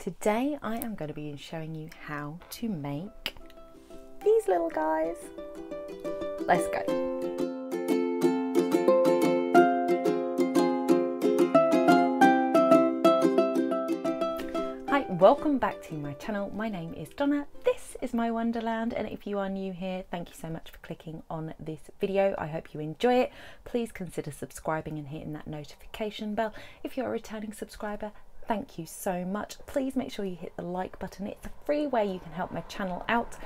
Today I am going to be showing you how to make these little guys. Let's go. Hi, welcome back to my channel. My name is Donna. This is my Wonderland and if you are new here, thank you so much for clicking on this video. I hope you enjoy it. Please consider subscribing and hitting that notification bell. If you're a returning subscriber, thank you so much. Please make sure you hit the like button. It's a free way you can help my channel out.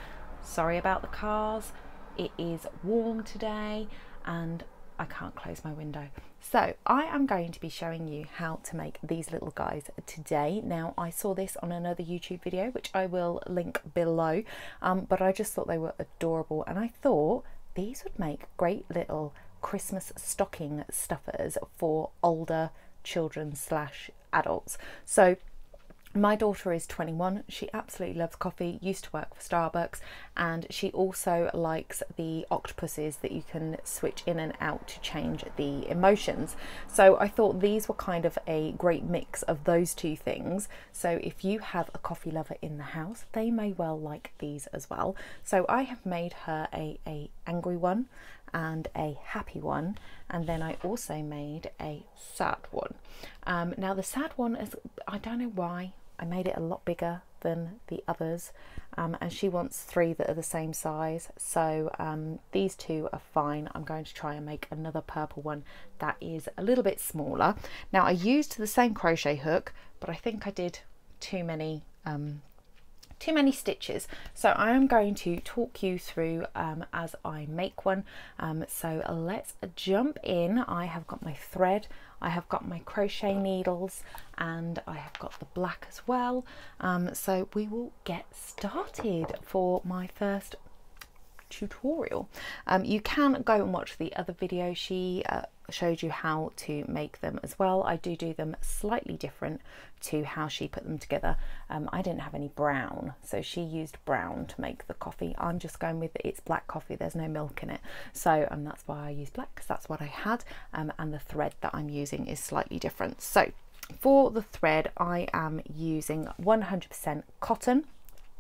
Sorry about the cars. It is warm today and I can't close my window. So I am going to be showing you how to make these little guys today. Now I saw this on another YouTube video, which I will link below, um, but I just thought they were adorable and I thought these would make great little Christmas stocking stuffers for older children slash adults. So my daughter is 21 she absolutely loves coffee used to work for starbucks and she also likes the octopuses that you can switch in and out to change the emotions. So i thought these were kind of a great mix of those two things. So if you have a coffee lover in the house they may well like these as well. So i have made her a, a angry one and a happy one. And then I also made a sad one. Um, now the sad one is I don't know why I made it a lot bigger than the others. Um, and she wants three that are the same size. So um, these two are fine. I'm going to try and make another purple one that is a little bit smaller. Now I used the same crochet hook but I think I did too many um, too many stitches. So I am going to talk you through um, as I make one. Um, so let's jump in. I have got my thread I have got my crochet needles and I have got the black as well. Um, so we will get started for my first tutorial. Um, you can go and watch the other video. She uh, showed you how to make them as well. I do do them slightly different to how she put them together. Um, I didn't have any brown so she used brown to make the coffee. I'm just going with it's black coffee. There's no milk in it. So um, that's why I use black because that's what I had. Um, and the thread that I'm using is slightly different. So for the thread I am using 100% cotton.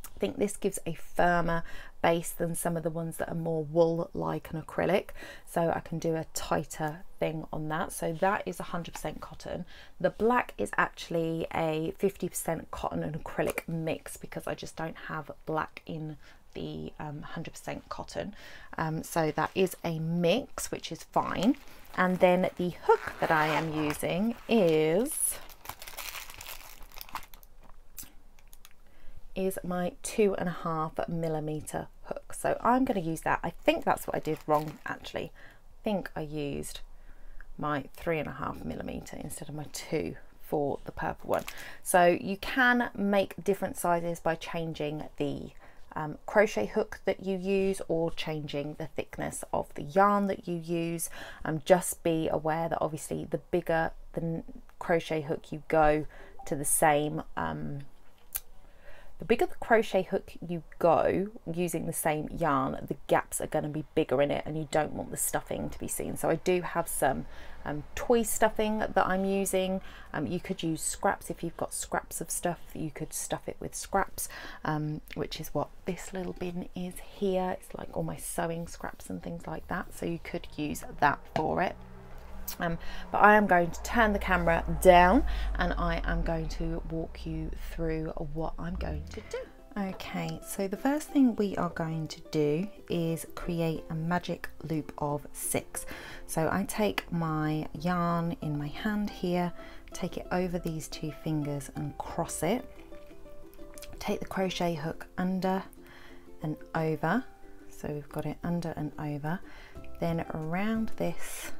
I think this gives a firmer base than some of the ones that are more wool like an acrylic. So I can do a tighter thing on that. So that is 100% cotton. The black is actually a 50% cotton and acrylic mix because I just don't have black in the 100% um, cotton. Um, so that is a mix which is fine. And then the hook that I am using is is my two and a half millimeter hook. So I'm going to use that. I think that's what I did wrong actually. I think I used my three and a half millimeter instead of my two for the purple one. So you can make different sizes by changing the um, crochet hook that you use or changing the thickness of the yarn that you use. Um, just be aware that obviously the bigger the crochet hook you go to the same um, the bigger the crochet hook you go using the same yarn, the gaps are going to be bigger in it and you don't want the stuffing to be seen. So I do have some um, toy stuffing that I'm using. Um, you could use scraps if you've got scraps of stuff, you could stuff it with scraps, um, which is what this little bin is here. It's like all my sewing scraps and things like that. So you could use that for it. Um, but I am going to turn the camera down and I am going to walk you through what I'm going to do. Okay, so the first thing we are going to do is create a magic loop of six. So I take my yarn in my hand here, take it over these two fingers and cross it. Take the crochet hook under and over. So we've got it under and over. Then around this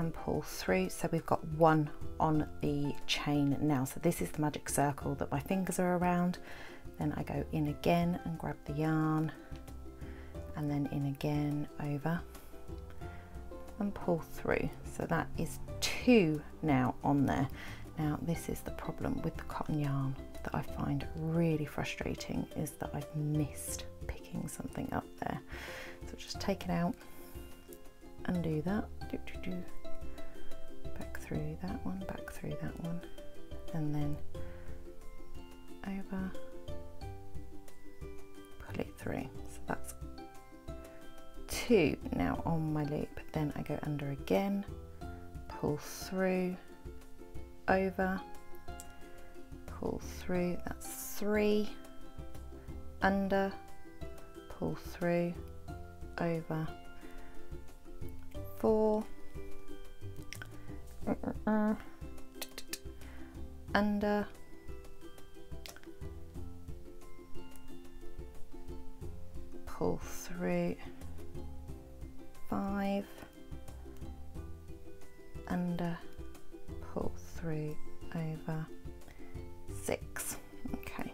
and pull through. So we've got one on the chain now. So this is the magic circle that my fingers are around. Then I go in again and grab the yarn and then in again over and pull through. So that is two now on there. Now this is the problem with the cotton yarn that I find really frustrating is that I've missed picking something up there. So just take it out undo that. Do, do, do through that one, back through that one, and then over, pull it through. So that's two now on my loop. Then I go under again, pull through, over, pull through, that's three, under, pull through, over, four, uh, uh, uh. under pull through. Five. Under pull through over six. Okay.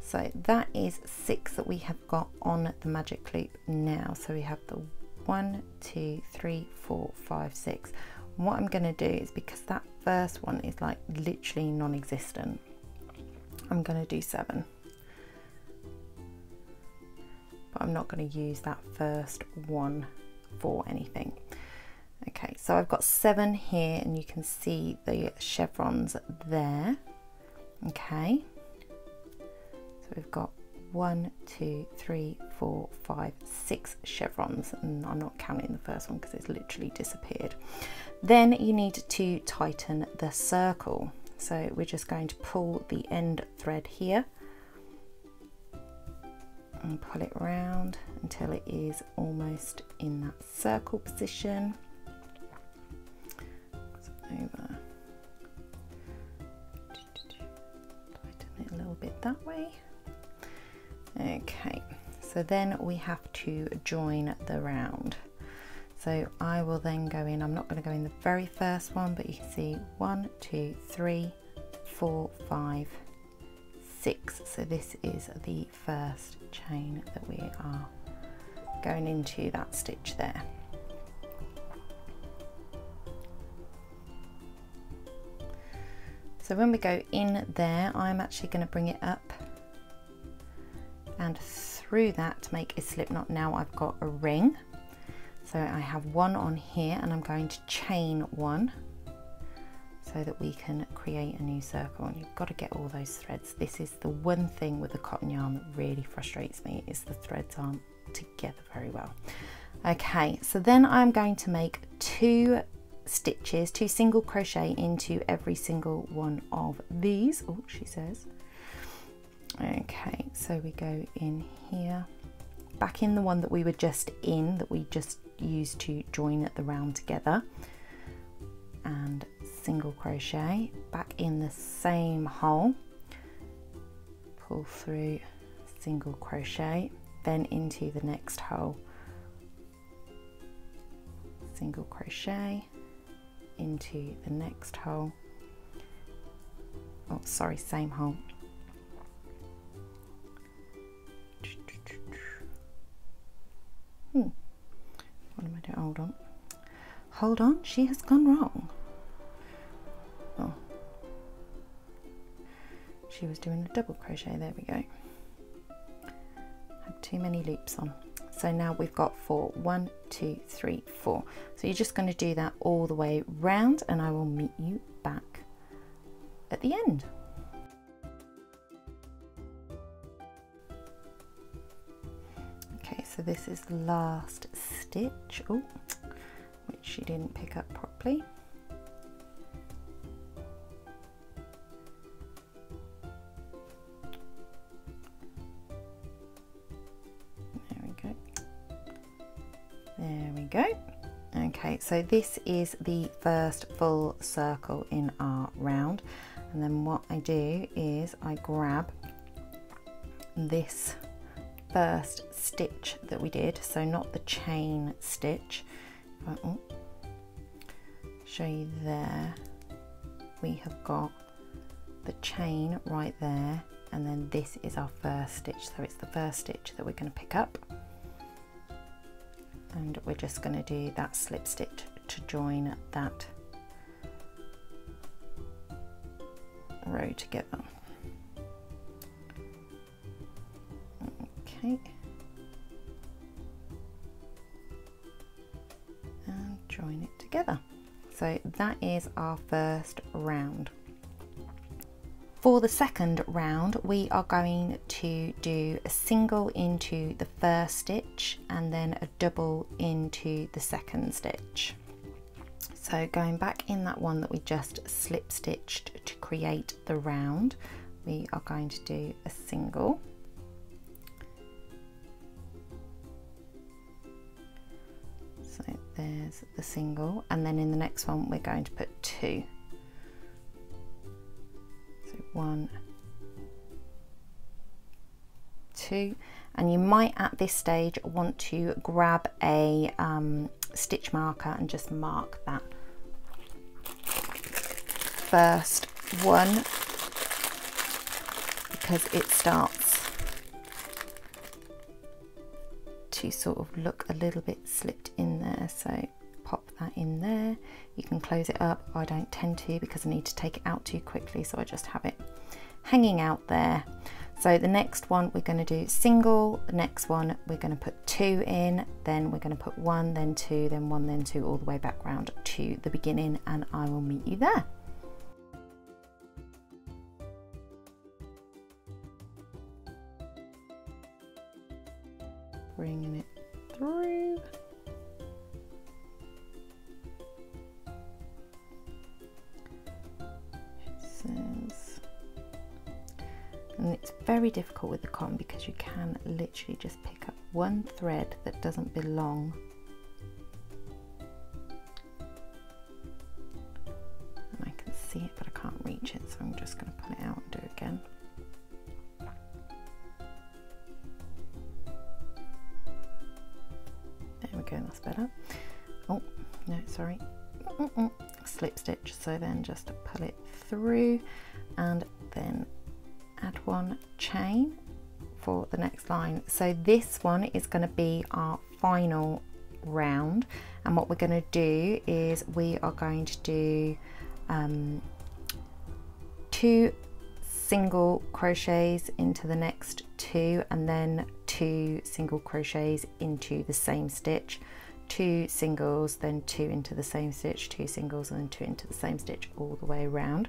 So that is six that we have got on the magic loop now. So we have the one two three four five six what I'm going to do is because that first one is like literally non-existent I'm going to do seven but I'm not going to use that first one for anything. Okay, so I've got seven here and you can see the chevrons there. Okay, so we've got one, two, three, four, five, six chevrons, and I'm not counting the first one because it's literally disappeared. Then you need to tighten the circle. So we're just going to pull the end thread here and pull it round until it is almost in that circle position. over. Tighten it a little bit that way. Okay, so then we have to join the round. So I will then go in, I'm not going to go in the very first one, but you can see one, two, three, four, five, six. So this is the first chain that we are going into that stitch there. So when we go in there I'm actually going to bring it up and through that to make a slip knot now I've got a ring so I have one on here and I'm going to chain one so that we can create a new circle and you've got to get all those threads. This is the one thing with the cotton yarn that really frustrates me is the threads aren't together very well. Okay, so then I'm going to make two stitches, two single crochet into every single one of these. Oh, she says. Okay, so we go in here, back in the one that we were just in, that we just used to join at the round together. And single crochet. Back in the same hole. Pull through single crochet. Then into the next hole. Single crochet. Into the next hole. Oh sorry same hole hmm. What am I doing? Hold on. Hold on she has gone wrong. Oh. She was doing a double crochet there we go. Had too many loops on. So now we've got four. One, two, three, four. so you're just going to do that all the way round and I will meet you back at the end so this is the last stitch oh which she didn't pick up properly there we go there we go. Okay, so this is the first full circle in our round. And then what I do is I grab this first stitch that we did, so not the chain stitch. I, oh, show you there, we have got the chain right there, and then this is our first stitch. So it's the first stitch that we're going to pick up and we're just going to do that slip stitch to join that row together. Join it together. So that is our first round. For the second round, we are going to do a single into the first stitch and then a double into the second stitch. So going back in that one that we just slip stitched to create the round, we are going to do a single. The single and then in the next one we're going to put two. So one, two and you might at this stage want to grab a um, stitch marker and just mark that first one because it starts to sort of look a little bit slipped in there so that in there you can close it up I don't tend to because I need to take it out too quickly so I just have it hanging out there so the next one we're going to do single, the next one we're going to put two in, then we're going to put one, then two, then one, then two, all the way back round to the beginning and I will meet you there. Bringing it through. And it's very difficult with the cotton because you can literally just pick up one thread that doesn't belong So this one is going to be our final round and what we're going to do is we are going to do um, two single crochets into the next two and then two single crochets into the same stitch. Two singles then two into the same stitch two singles and then two into the same stitch all the way around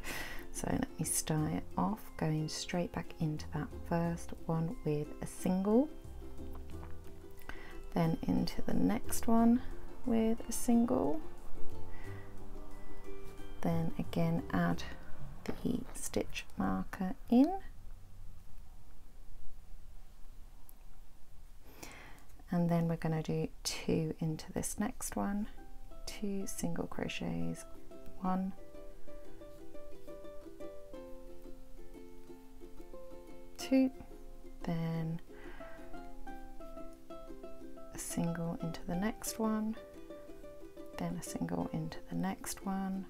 so let me start off going straight back into that first one with a single, then into the next one with a single, then again add the stitch marker in. And then we're going to do two into this next one, two single crochets, one, two, then a single into the next one, then a single into the next one,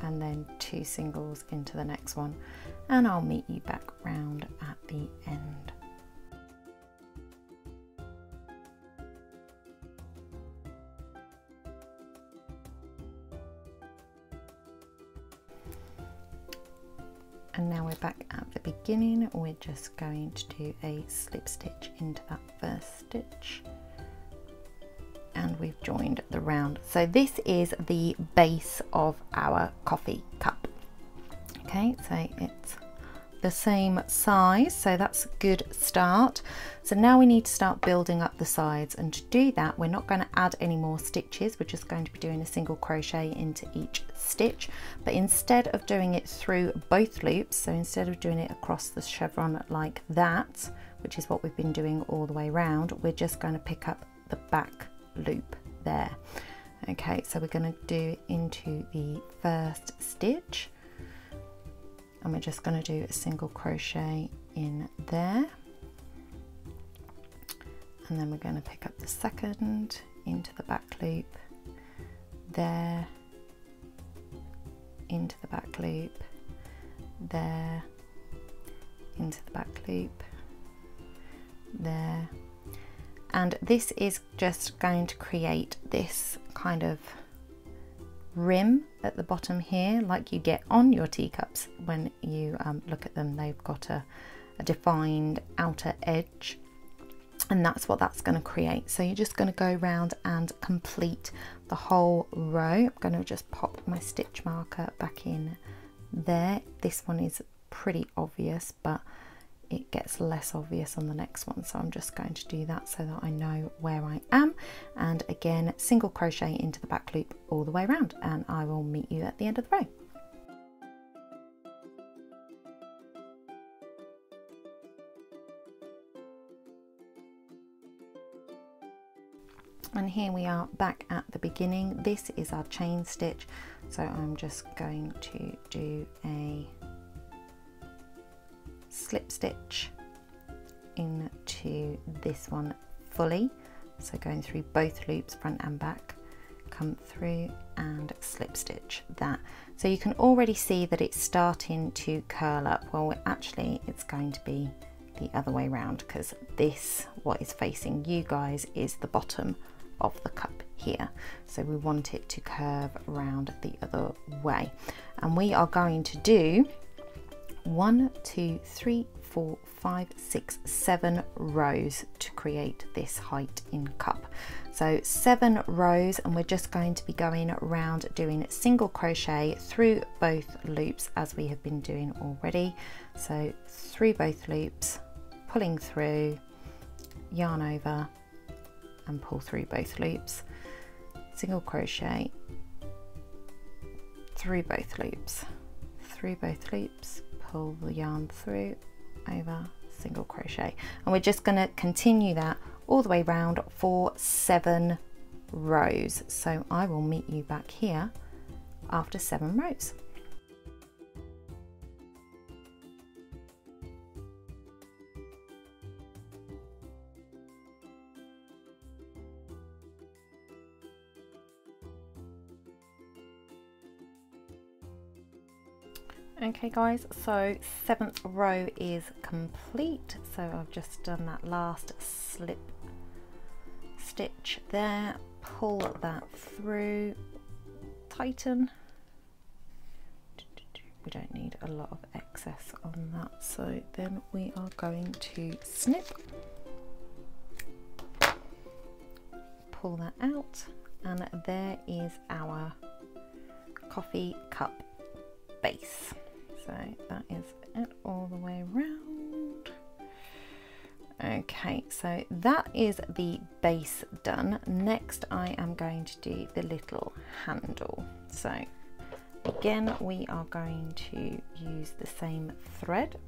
and then two singles into the next one and I'll meet you back round at the end. Beginning we're just going to do a slip stitch into that first stitch. And we've joined the round. So this is the base of our coffee cup. Okay so it's the same size so that's a good start. So now we need to start building up the sides and to do that we're not going to add any more stitches. We're just going to be doing a single crochet into each stitch. But instead of doing it through both loops so instead of doing it across the chevron like that which is what we've been doing all the way around we're just going to pick up the back loop there. Okay so we're going to do into the first stitch and we're just going to do a single crochet in there. And then we're going to pick up the second into the back loop there into the back loop there into the back loop there. And this is just going to create this kind of rim at the bottom here like you get on your teacups when you um, look at them. They've got a, a defined outer edge and that's what that's going to create. So you're just going to go around and complete the whole row. I'm going to just pop my stitch marker back in there. This one is pretty obvious but it gets less obvious on the next one so I'm just going to do that so that I know where I am and again single crochet into the back loop all the way around and I will meet you at the end of the row. and here we are back at the beginning this is our chain stitch so I'm just going to do a slip stitch into this one fully. So going through both loops front and back come through and slip stitch that. So you can already see that it's starting to curl up. Well actually it's going to be the other way around because this what is facing you guys is the bottom of the cup here. So we want it to curve around the other way. And we are going to do one two three four five six seven rows to create this height in cup. So seven rows and we're just going to be going around doing single crochet through both loops as we have been doing already. So through both loops pulling through yarn over and pull through both loops. Single crochet through both loops through both loops pull the yarn through over single crochet. And we're just going to continue that all the way round for seven rows. So I will meet you back here after seven rows Okay guys, so seventh row is complete. So I've just done that last slip stitch there, pull that through, tighten. We don't need a lot of excess on that. So then we are going to snip, pull that out, and there is our coffee cup base so that is it all the way around. Okay so that is the base done. Next I am going to do the little handle. So again we are going to use the same thread.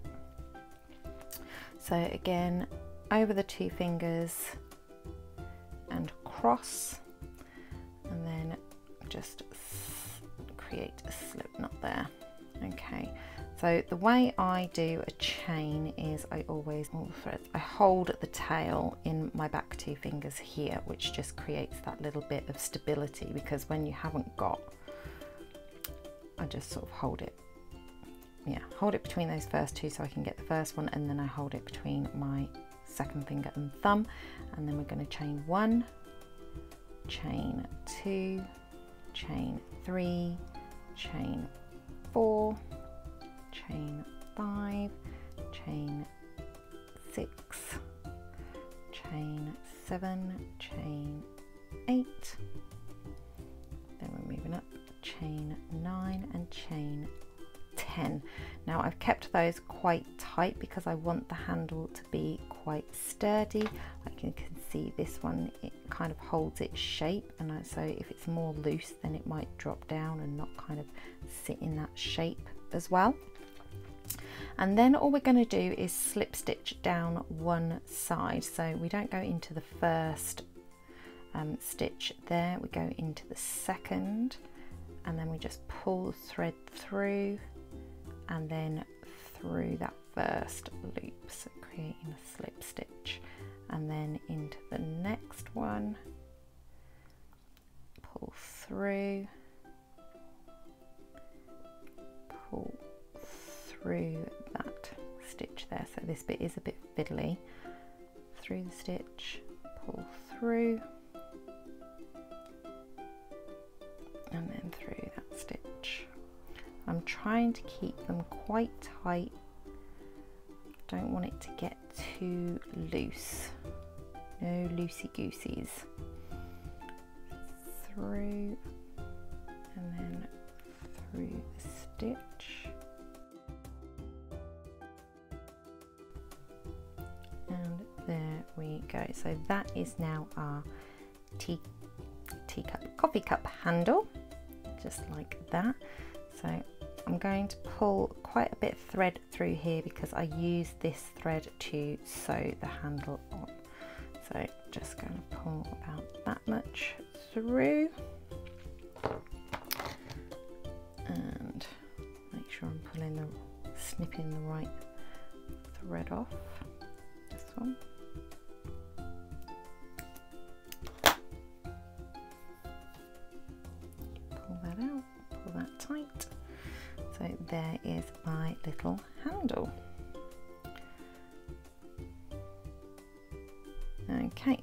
So again over the two fingers and cross and then just create a slip knot there okay so the way I do a chain is I always oh, I hold the tail in my back two fingers here which just creates that little bit of stability because when you haven't got I just sort of hold it yeah hold it between those first two so I can get the first one and then I hold it between my second finger and thumb and then we're going to chain one chain two chain three chain four chain five, chain six, chain seven, chain eight, then we're moving up, chain nine and chain 10. Now I've kept those quite tight because I want the handle to be quite sturdy. Like you can see this one, it kind of holds its shape and so if it's more loose then it might drop down and not kind of sit in that shape as well and then all we're going to do is slip stitch down one side. So we don't go into the first um, stitch there. We go into the second and then we just pull the thread through and then through that first loop. So creating a slip stitch. And then into the next one. Pull through through that stitch there. So this bit is a bit fiddly. Through the stitch, pull through, and then through that stitch. I'm trying to keep them quite tight. Don't want it to get too loose. no loosey gooseys. Through and then through the stitch. We go. So that is now our tea teacup coffee cup handle, just like that. So I'm going to pull quite a bit of thread through here because I use this thread to sew the handle on. So just going to pull about that much through and make sure I'm pulling the snipping the right thread off little handle. Okay.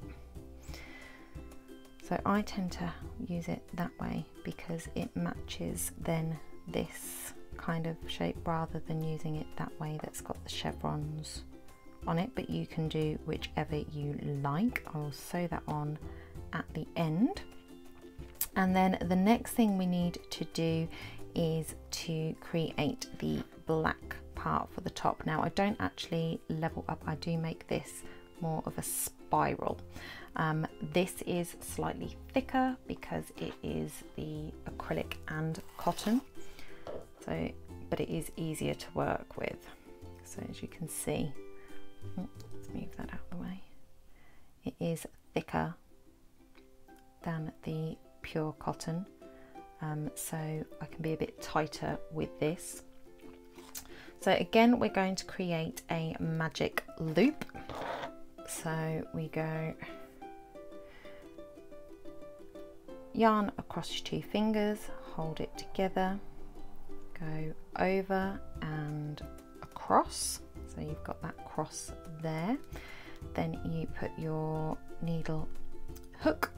So I tend to use it that way because it matches then this kind of shape rather than using it that way that's got the chevrons on it but you can do whichever you like. I will sew that on at the end. And then the next thing we need to do is to create the black part for the top. Now I don't actually level up. I do make this more of a spiral. Um, this is slightly thicker because it is the acrylic and cotton. So but it is easier to work with. So as you can see oh, let's move that out of the way. It is thicker than the pure cotton. Um, so I can be a bit tighter with this so again we're going to create a magic loop. So we go yarn across your two fingers hold it together go over and across. So you've got that cross there. Then you put your needle hook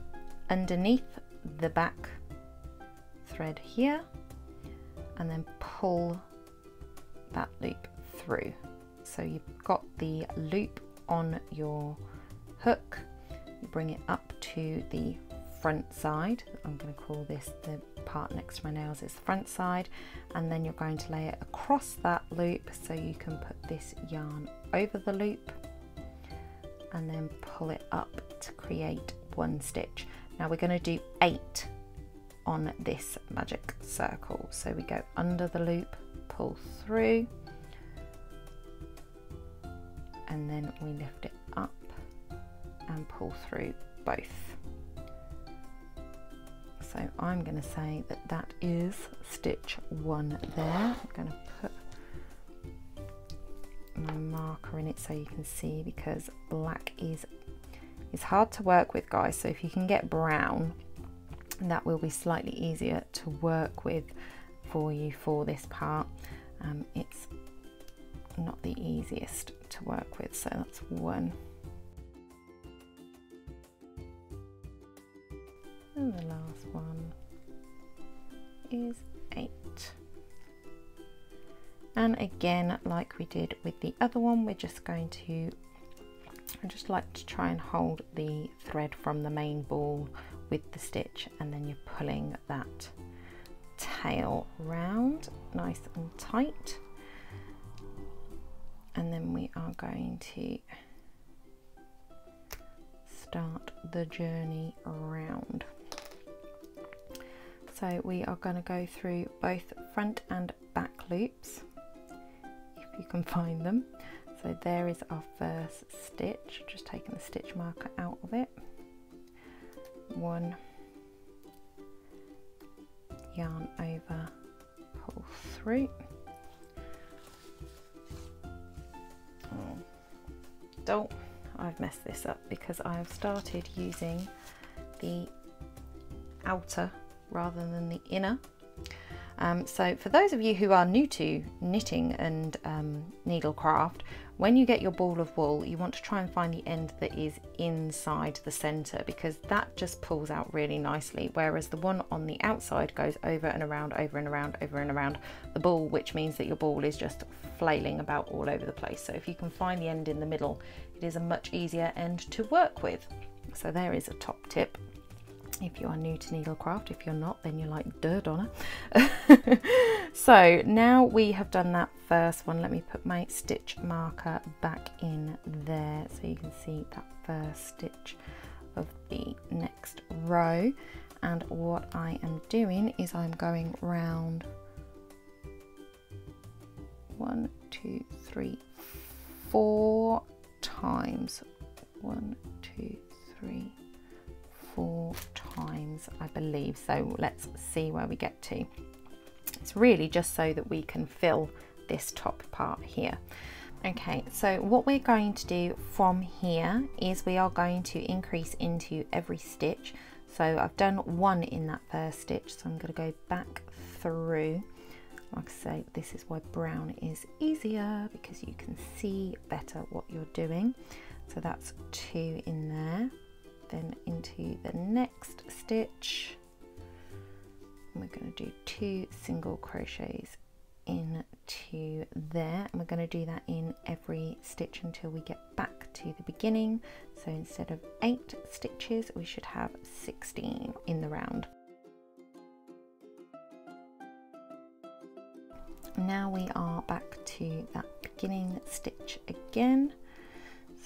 underneath the back thread here and then pull that loop through. So you've got the loop on your hook. You bring it up to the front side. I'm going to call this the part next to my nails is the front side. And then you're going to lay it across that loop so you can put this yarn over the loop. And then pull it up to create one stitch. Now we're going to do eight on this magic circle. So we go under the loop pull through. And then we lift it up and pull through both. So I'm going to say that that is stitch one there. I'm going to put my marker in it so you can see because black is is hard to work with guys. So if you can get brown that will be slightly easier to work with for you for this part. Um, it's not the easiest to work with so that's one. And the last one is 8 and again like we did with the other one we're just going to I just like to try and hold the thread from the main ball with the stitch and then you're pulling that tail round nice and tight and then we are going to start the journey around so we are going to go through both front and back loops, if you can find them. So there is our first stitch, just taking the stitch marker out of it. One, yarn over, pull through. Oh, don't, I've messed this up because I have started using the outer rather than the inner Um, so for those of you who are new to knitting and um, needlecraft, when you get your ball of wool, you want to try and find the end that is inside the center because that just pulls out really nicely. Whereas the one on the outside goes over and around, over and around, over and around the ball, which means that your ball is just flailing about all over the place. So if you can find the end in the middle, it is a much easier end to work with. So there is a top tip if you are new to needlecraft. If you're not, then you're like, duh, Donna. so now we have done that first one. Let me put my stitch marker back in there so you can see that first stitch of the next row. And what I am doing is I'm going round one, two, three, four times. One, two, three, four times, I believe. So let's see where we get to. It's really just so that we can fill this top part here. Okay, so what we're going to do from here is we are going to increase into every stitch. So I've done one in that first stitch, so I'm going to go back through. Like I say, this is why brown is easier because you can see better what you're doing. So that's two in there then into the next stitch. We're going to do two single crochets into there. And we're going to do that in every stitch until we get back to the beginning. So instead of eight stitches we should have 16 in the round. Now we are back to that beginning stitch again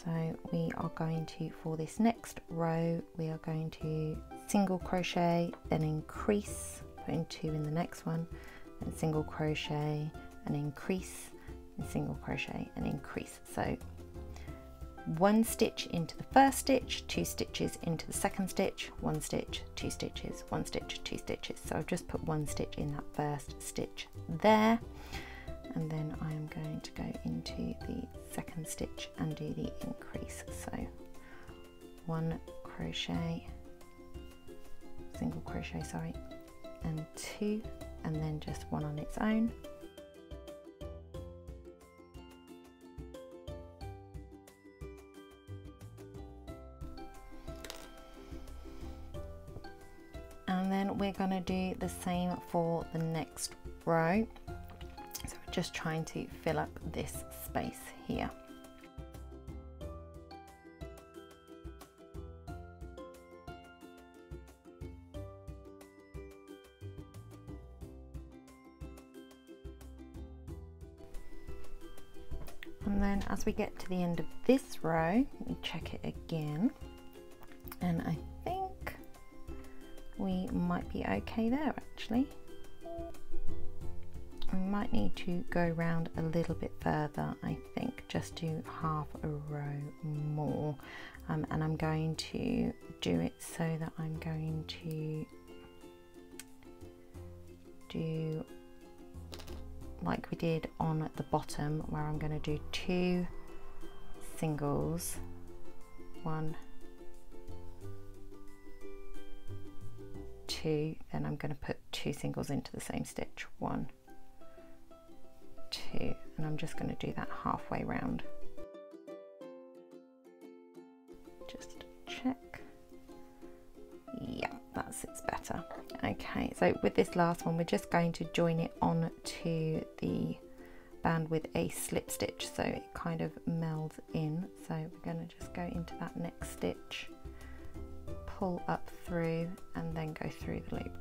so we are going to for this next row we are going to single crochet then increase putting two in the next one and single crochet and increase and single crochet and increase. So one stitch into the first stitch two stitches into the second stitch one stitch two stitches one stitch two stitches. So I've just put one stitch in that first stitch there and then I am going to go into the second stitch and do the increase. So one crochet single crochet sorry and two and then just one on its own. And then we're going to do the same for the next row just trying to fill up this space here. And then as we get to the end of this row, let me check it again. And I think we might be okay there actually. Might need to go around a little bit further I think just do half a row more. Um, and I'm going to do it so that I'm going to do like we did on the bottom where I'm going to do two singles. One two then I'm going to put two singles into the same stitch. One and I'm just going to do that halfway round. Just check. Yeah, that sits better. Okay, so with this last one, we're just going to join it on to the band with a slip stitch so it kind of melds in. So we're going to just go into that next stitch, pull up through and then go through the loop.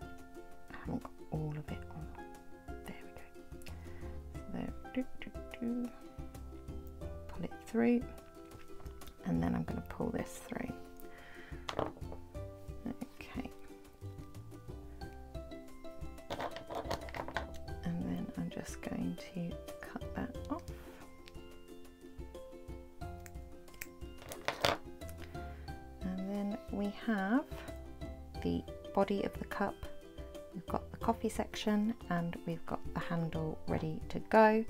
I haven't got all of it on do, do, do. pull it through, and then I'm going to pull this through. Okay. And then I'm just going to cut that off. And then we have the body of the cup coffee section and we've got the handle ready to go.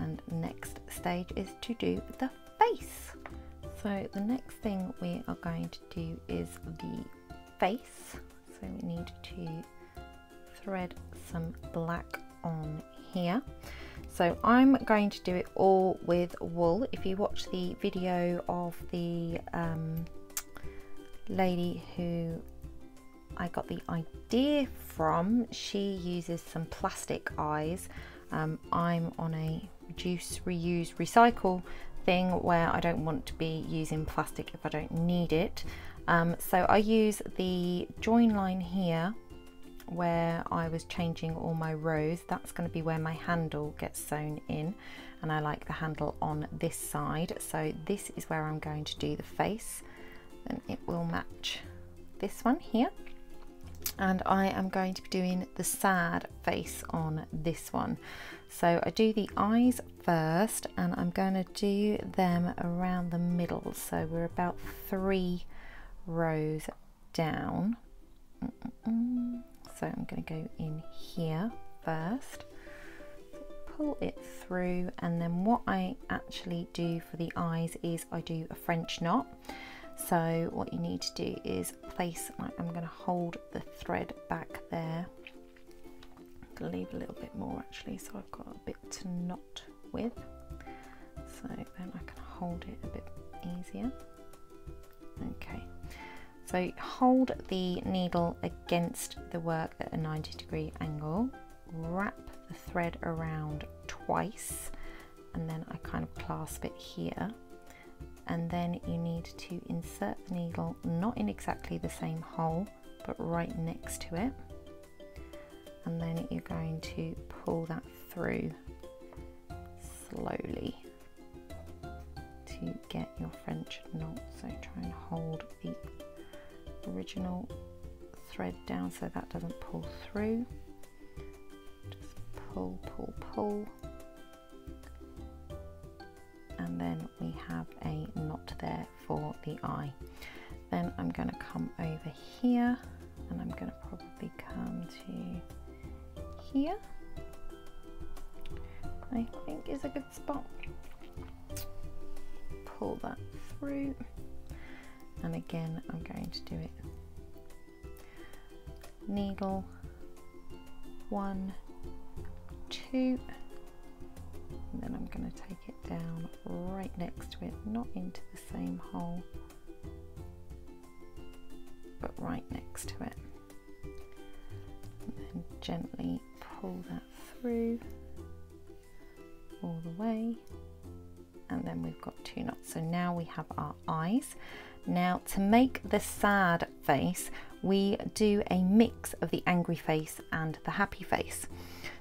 And next stage is to do the face. So the next thing we are going to do is the face. So we need to thread some black on here. So I'm going to do it all with wool. If you watch the video of the um, lady who I got the idea from, she uses some plastic eyes. Um, I'm on a reduce, reuse, recycle thing where I don't want to be using plastic if I don't need it. Um, so I use the join line here where I was changing all my rows. That's going to be where my handle gets sewn in and I like the handle on this side. So this is where I'm going to do the face and it will match this one here. And I am going to be doing the sad face on this one. So I do the eyes first and I'm going to do them around the middle. So we're about three rows down. So I'm going to go in here first, pull it through, and then what I actually do for the eyes is I do a French knot. So what you need to do is place, I'm going to hold the thread back there. I'm going to leave a little bit more actually, so I've got a bit to knot with. So then I can hold it a bit easier. Okay, so hold the needle against the work at a 90 degree angle, wrap the thread around twice, and then I kind of clasp it here. And then you need to insert the needle not in exactly the same hole, but right next to it. And then you're going to pull that through slowly to get your French knot. So try and hold the original thread down so that doesn't pull through. Just pull, pull, pull. Then we have a knot there for the eye. Then I'm going to come over here and I'm going to probably come to here. I think is a good spot. Pull that through and again I'm going to do it needle one two and then I'm going to take it down right next to it not into the same hole but right next to it. And then gently pull that through all the way. And then we've got two knots. So now we have our eyes. Now to make the sad face, we do a mix of the angry face and the happy face.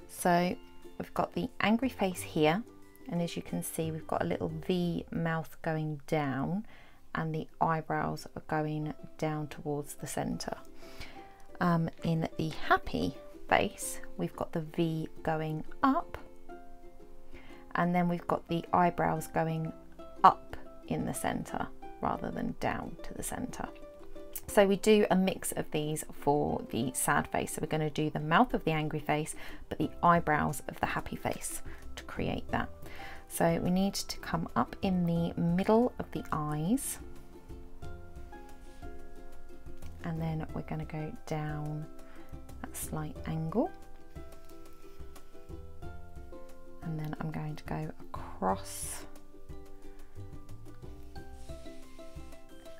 So we've got the angry face here, and as you can see, we've got a little V mouth going down and the eyebrows are going down towards the center. Um, in the happy face, we've got the V going up and then we've got the eyebrows going up in the center rather than down to the center. So we do a mix of these for the sad face. So we're going to do the mouth of the angry face, but the eyebrows of the happy face to create that. So we need to come up in the middle of the eyes. And then we're going to go down a slight angle. And then I'm going to go across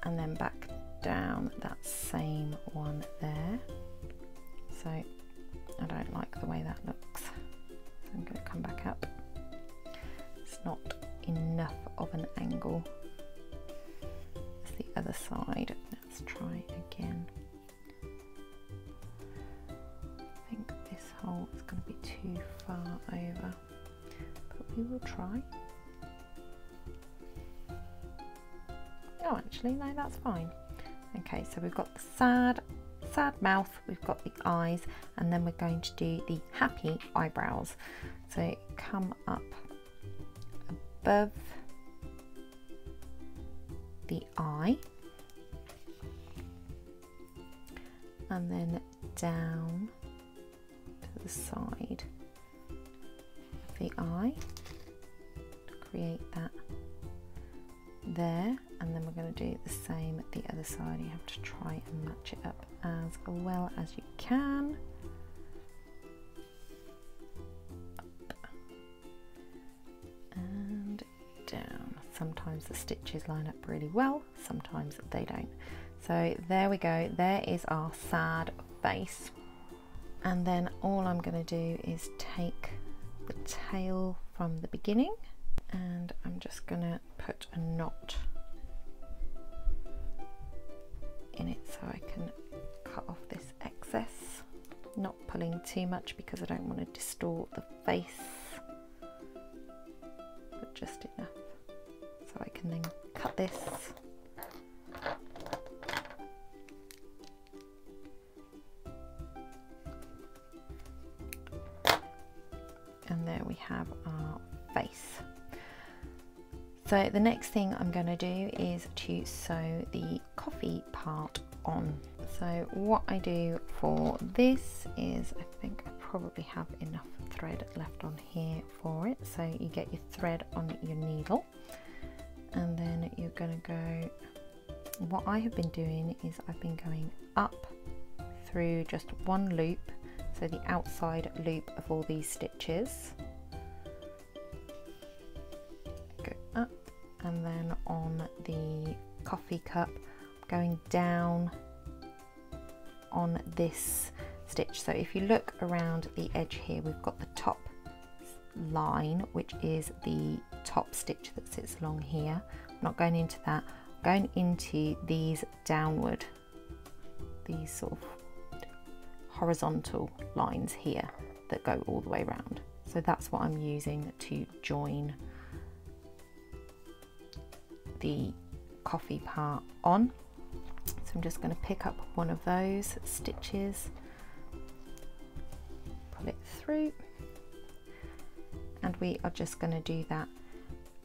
and then back down that same one there. So I don't like the way that looks. So I'm going to come back up. It's not enough of an angle It's the other side. Let's try again. I think this hole is going to be too far over, but we will try. Oh, actually, no, that's fine. Okay, so we've got the sad, sad mouth, we've got the eyes, and then we're going to do the happy eyebrows. So come up above the eye, and then down to the side of the eye to create that there and then we're going to do the same at the other side. You have to try and match it up as well as you can. And down. Sometimes the stitches line up really well sometimes they don't. So there we go. There is our sad face. And then all I'm going to do is take the tail from the beginning and I'm just going to put a knot so I can cut off this excess. Not pulling too much because I don't want to distort the face but just enough so I can then cut this. And there we have our face. So the next thing I'm going to do is to sew the coffee part on. So what I do for this is I think I probably have enough thread left on here for it. So you get your thread on your needle and then you're going to go, what I have been doing is I've been going up through just one loop, so the outside loop of all these stitches Go up and then on the coffee cup going down on this stitch. So if you look around the edge here we've got the top line which is the top stitch that sits along here. I'm not going into that. I'm going into these downward these sort of horizontal lines here that go all the way around. So that's what I'm using to join the coffee part on. So I'm just going to pick up one of those stitches, pull it through, and we are just going to do that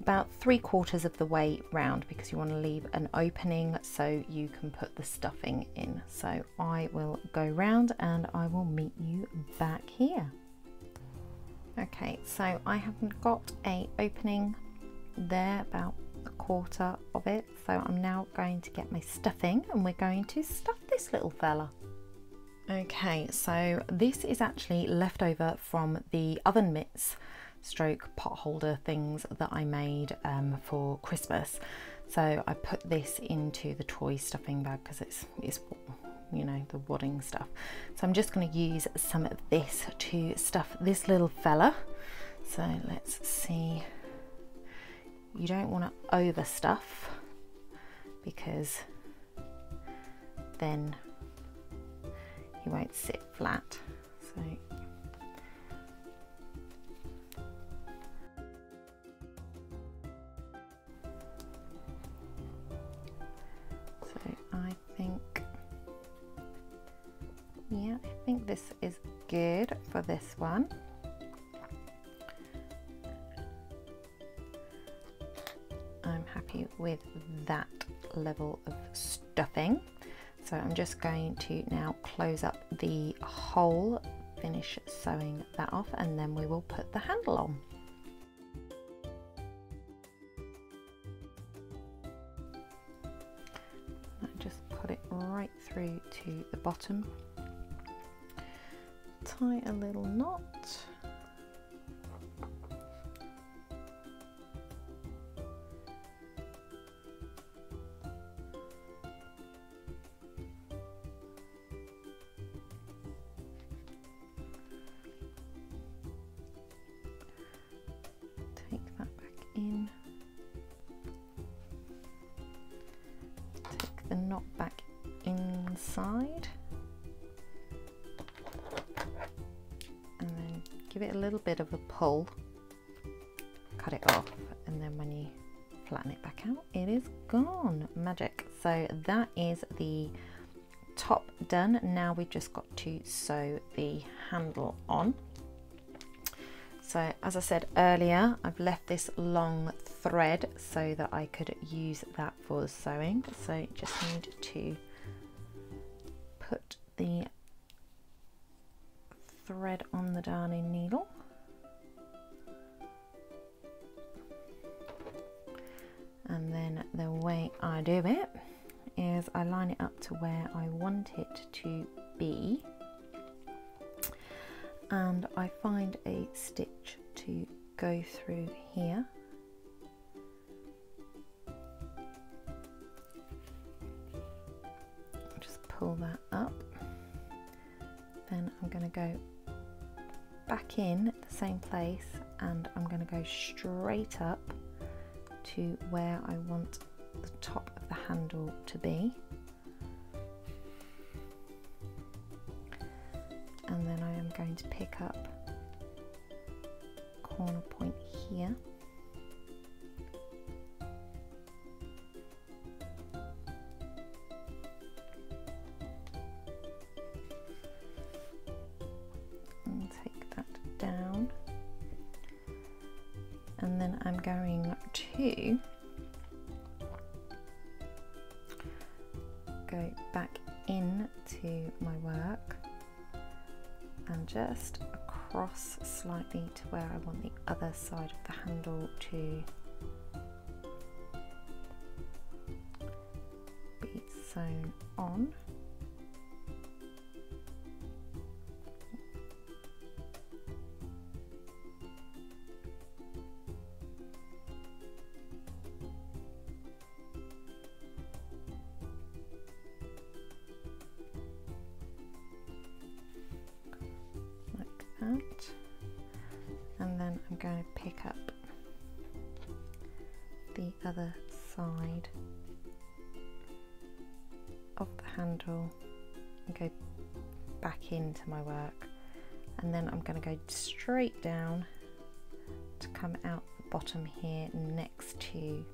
about three quarters of the way round because you want to leave an opening so you can put the stuffing in. So I will go round and I will meet you back here. Okay, so I haven't got a opening there about a quarter of it. So I'm now going to get my stuffing and we're going to stuff this little fella. Okay, so this is actually leftover from the oven mitts stroke pot holder things that I made um, for Christmas. So I put this into the toy stuffing bag because it's, it's you know, the wadding stuff. So I'm just going to use some of this to stuff this little fella. So let's see you don't want to overstuff because then you won't sit flat. So So I think yeah, I think this is good for this one. Happy with that level of stuffing. So I'm just going to now close up the hole, finish sewing that off, and then we will put the handle on. Just put it right through to the bottom. Tie a little knot. Pull cut it off and then when you flatten it back out it is gone. Magic. So that is the top done. Now we've just got to sew the handle on. So as I said earlier I've left this long thread so that I could use that for the sewing. So just need to put the thread on the darning needle the way I do it is I line it up to where I want it to be. And I find a stitch to go through here. Just pull that up. Then I'm going to go back in the same place and I'm going to go straight up to where I want the top of the handle to be. And then I am going to pick up corner point here. Where I want the other side of the handle to the other side of the handle and go back into my work and then I'm going to go straight down to come out the bottom here next to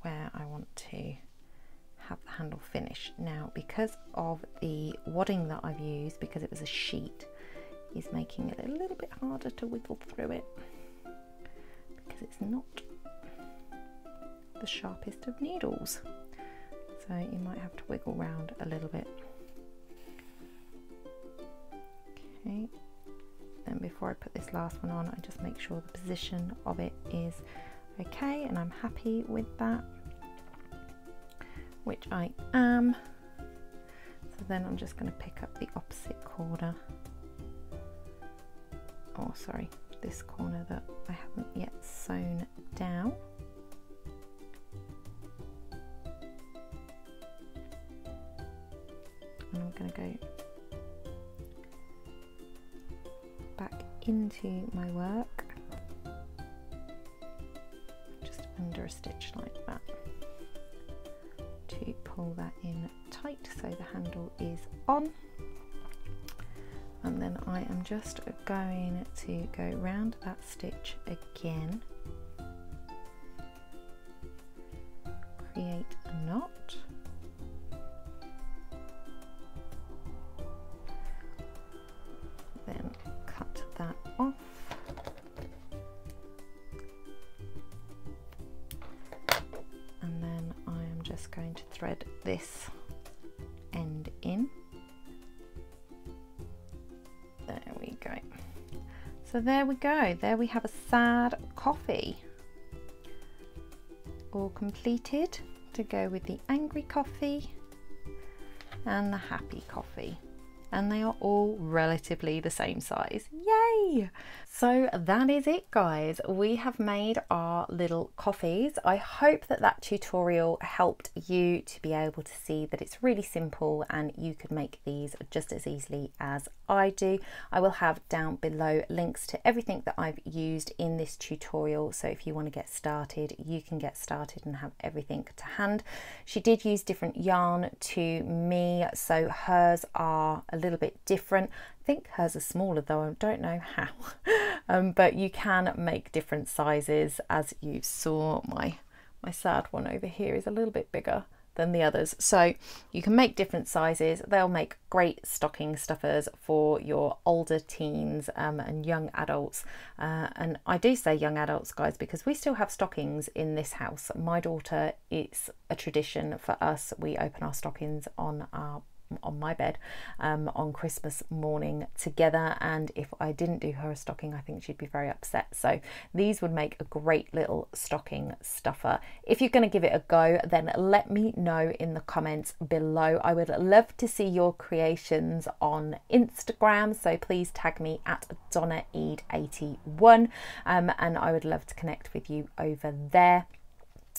where I want to have the handle finish. Now, because of the wadding that I've used, because it was a sheet, is making it a little bit harder to wiggle through it it's not the sharpest of needles. So you might have to wiggle around a little bit. Okay, and before I put this last one on, I just make sure the position of it is okay and I'm happy with that which I am. So then I'm just going to pick up the opposite corner. Oh, sorry, this corner that I haven't yet sewn down. And I'm going to go back into my work just under a stitch like that to pull that in tight so the handle is on and then I am just going to go round that stitch again there we go. There we have a sad coffee. All completed to go with the angry coffee and the happy coffee and they are all relatively the same size. So that is it guys. We have made our little coffees. I hope that that tutorial helped you to be able to see that it's really simple and you could make these just as easily as I do. I will have down below links to everything that I've used in this tutorial. So if you want to get started, you can get started and have everything to hand. She did use different yarn to me. So hers are a little bit different. Think hers are smaller though, I don't know how. um, but you can make different sizes as you saw my, my sad one over here is a little bit bigger than the others. So you can make different sizes. They'll make great stocking stuffers for your older teens um, and young adults. Uh, and I do say young adults, guys, because we still have stockings in this house. My daughter, it's a tradition for us. We open our stockings on our on my bed um, on Christmas morning together. And if I didn't do her a stocking I think she'd be very upset. So these would make a great little stocking stuffer. If you're going to give it a go then let me know in the comments below. I would love to see your creations on Instagram. So please tag me at donnaeid81 um, and I would love to connect with you over there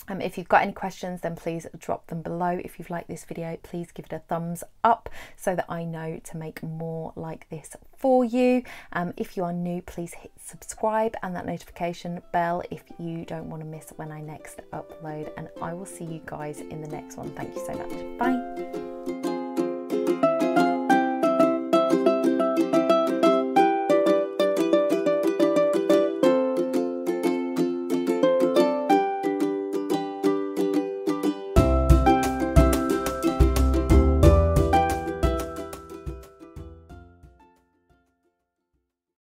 Um, if you've got any questions, then please drop them below. If you've liked this video, please give it a thumbs up so that I know to make more like this for you. Um, if you are new, please hit subscribe and that notification bell if you don't want to miss when I next upload. And I will see you guys in the next one. Thank you so much. Bye.